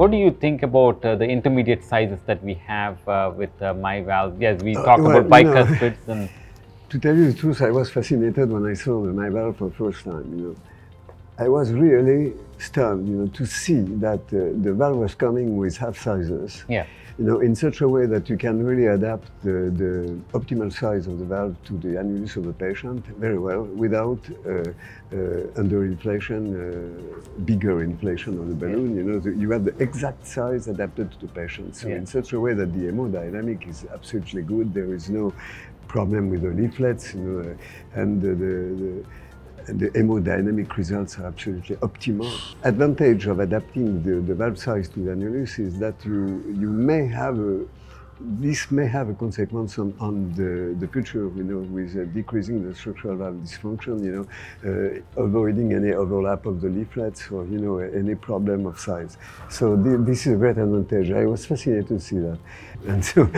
What do you think about uh, the intermediate sizes that we have uh, with uh, Myval? Yes, we talked well, about you know- bicuspids and To tell you the truth, I was fascinated when I saw the Myval for the first time. You know, I was really stunned, you know, to see that uh, the valve was coming with half sizes. yeah, You know, in such a way that you can really adapt the, the optimal size of the valve to the annulus of the patient very well without uh, uh, underinflation, uh, bigger inflation of the balloon. You know, the, you have the exact size adapted to the patient. So Yeah. in such a way that the hemodynamic is absolutely good. There is no problem with the leaflets, you know, uh, and the, the, the hemodynamic results are absolutely optimal. Advantage of adapting the, the valve size to the annulus is that you, you may have a, this may have a consequence on, on the, the future, you know, with uh, decreasing the structural valve dysfunction, you know, uh, avoiding any overlap of the leaflets or, you know, any problem of size. So thi- this is a great advantage. I was fascinated to see that. And so,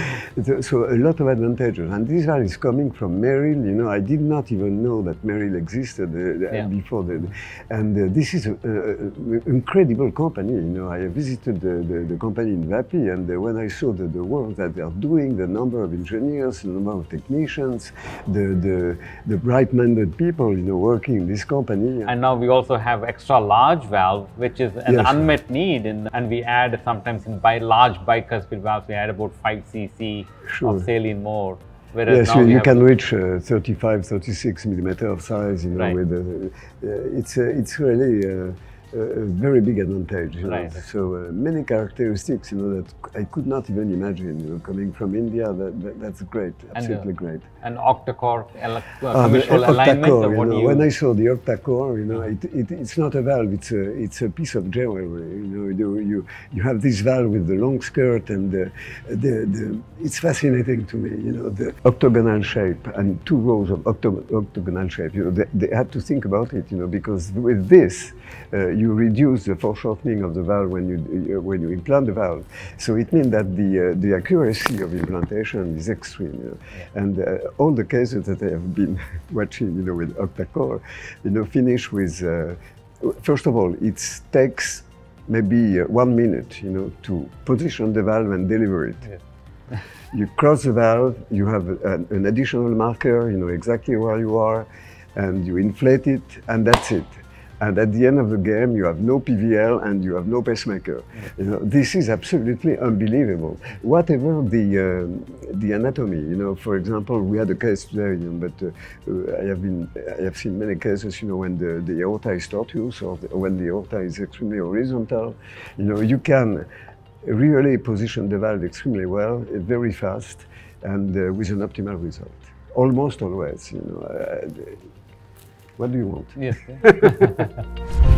so- a lot of advantages. And this valve is coming from Meril, you know, I did not even know that Meril existed uh, Yeah. before the, and uh, this is an incredible company, you know, I visited the, the, the company in Vapi and uh, when I saw the, the work that they are doing, the number of engineers, the number of technicians, the, the, the bright-minded people, you know, working in this company. and now we also have extra large valve, which is an Yes. unmet need, in, and we add sometimes in bi- large bicuspid valves, we add about 5 cc Sure. of saline more. Whereas Yes, you, you can reach uh, 35, 36 millimeter of size. You know, Right. with uh, uh, it's uh, it's really uh, a very big advantage. You know? Right. So uh, many characteristics, you know, that I could not even imagine. You know, coming from India, that, that that's great, And, uh, absolutely great. an octacore ele- uh, Ah, the commissural alignment. octacore, you know, you, when I saw the octacore, you know, it, it, it's not a valve; it's a it's a piece of jewelry. You know, you you, you have this valve with the long skirt, and the, the, the it's fascinating to me. You know, the octagonal shape and two rows of octo, octagonal shape. You know, they, they had to think about it. You know, because with this, uh, you reduce the foreshortening of the valve when you uh, when you implant the valve. So it means that the uh, the accuracy of implantation is extreme. You know? And uh, all the cases that I have been watching, you know, with octacore, you know, finish with. Uh, first of all, it takes maybe uh, one minute, you know, to position the valve and deliver it. Yes. You cross the valve, you have an, an additional marker, you know exactly where you are, and you inflate it, and that's it. And at the end of the game, you have no PVL and you have no pacemaker. You know, this is absolutely unbelievable. Whatever the uh, the anatomy, you know, for example, we had a case today, you know, but uh, uh, I have been I have seen many cases, you know, when the, the aorta is tortuous or the, when the aorta is extremely horizontal, you know, you can really position the valve extremely well, uh, very fast, and uh, with an optimal result. Almost always, you know. Uh, what do you want? yes.